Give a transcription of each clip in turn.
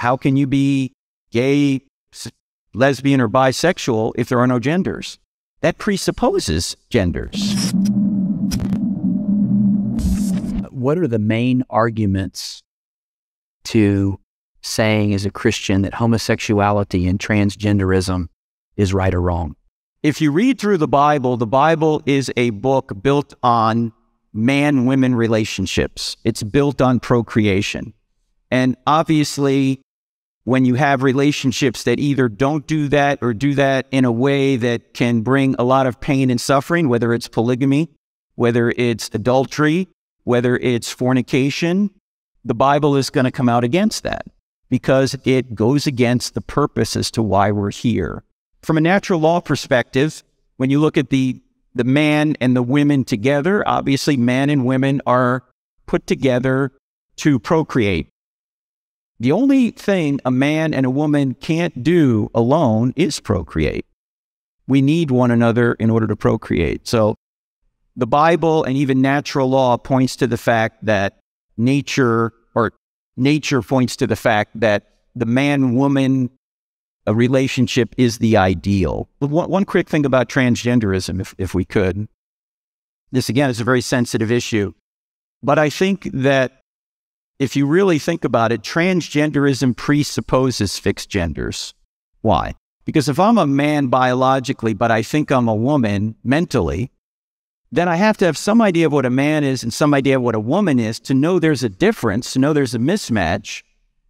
how can you be gay, lesbian, or bisexual if there are no genders? That presupposes genders. What are the main arguments to saying as a Christian that homosexuality and transgenderism is right or wrong? If you read through the Bible, the Bible is a book built on man women relationships, it's built on procreation. And obviously, when you have relationships that either don't do that or do that in a way that can bring a lot of pain and suffering, whether it's polygamy, whether it's adultery, whether it's fornication, the Bible is going to come out against that because it goes against the purpose as to why we're here. From a natural law perspective, when you look at the the man and the women together, obviously man and women are put together to procreate. The only thing a man and a woman can't do alone is procreate. We need one another in order to procreate. So the Bible and even natural law points to the fact that nature or nature points to the fact that the man woman relationship is the ideal. One, one quick thing about transgenderism, if, if we could. This again is a very sensitive issue, but I think that if you really think about it, transgenderism presupposes fixed genders. Why? Because if I'm a man biologically, but I think I'm a woman mentally, then I have to have some idea of what a man is and some idea of what a woman is to know there's a difference, to know there's a mismatch.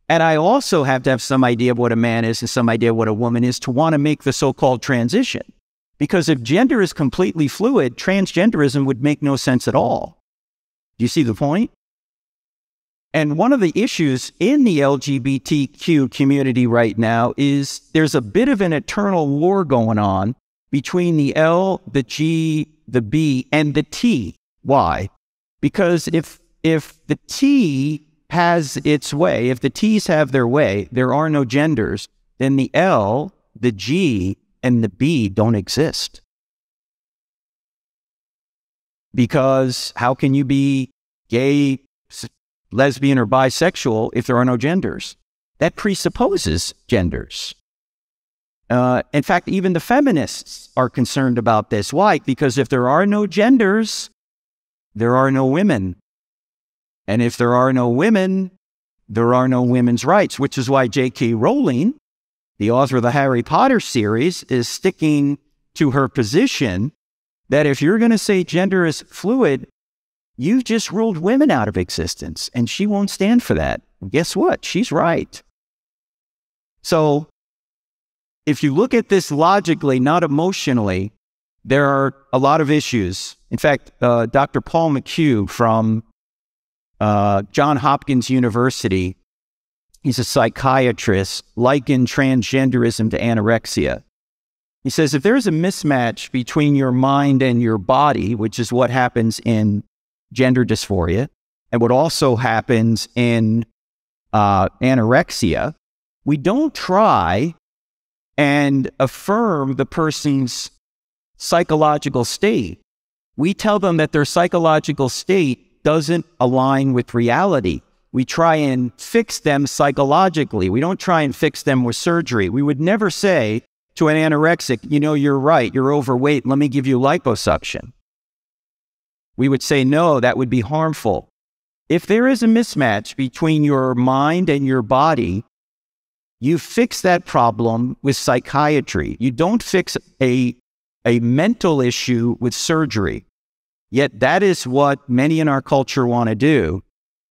And I also have to have some idea of what a man is and some idea of what a woman is to want to make the so called transition. Because if gender is completely fluid, transgenderism would make no sense at all. Do you see the point? And one of the issues in the LGBTQ community right now is there's a bit of an eternal war going on between the L, the G, the B, and the T. Why? Because if if the T has its way, if the T's have their way, there are no genders, then the L, the G, and the B don't exist. Because how can you be gay, lesbian, or bisexual if there are no genders? That presupposes genders. Uh, in fact, even the feminists are concerned about this. Why? Because if there are no genders, there are no women. And if there are no women, there are no women's rights, which is why J.K. Rowling, the author of the Harry Potter series, is sticking to her position that if you're going to say gender is fluid, you've just ruled women out of existence, and she won't stand for that. Guess what? She's right. So, if you look at this logically, not emotionally, there are a lot of issues. In fact, uh, Dr. Paul McHugh from uh, John Hopkins University. He's a psychiatrist, likened transgenderism to anorexia. He says if there's a mismatch between your mind and your body, which is what happens in gender dysphoria, and what also happens in uh, anorexia, we don't try and affirm the person's psychological state. We tell them that their psychological state doesn't align with reality. We try and fix them psychologically. We don't try and fix them with surgery. We would never say to an anorexic, you know, you're right, you're overweight, let me give you liposuction. We would say, no, that would be harmful. If there is a mismatch between your mind and your body, you fix that problem with psychiatry. You don't fix a, a mental issue with surgery. Yet that is what many in our culture want to do.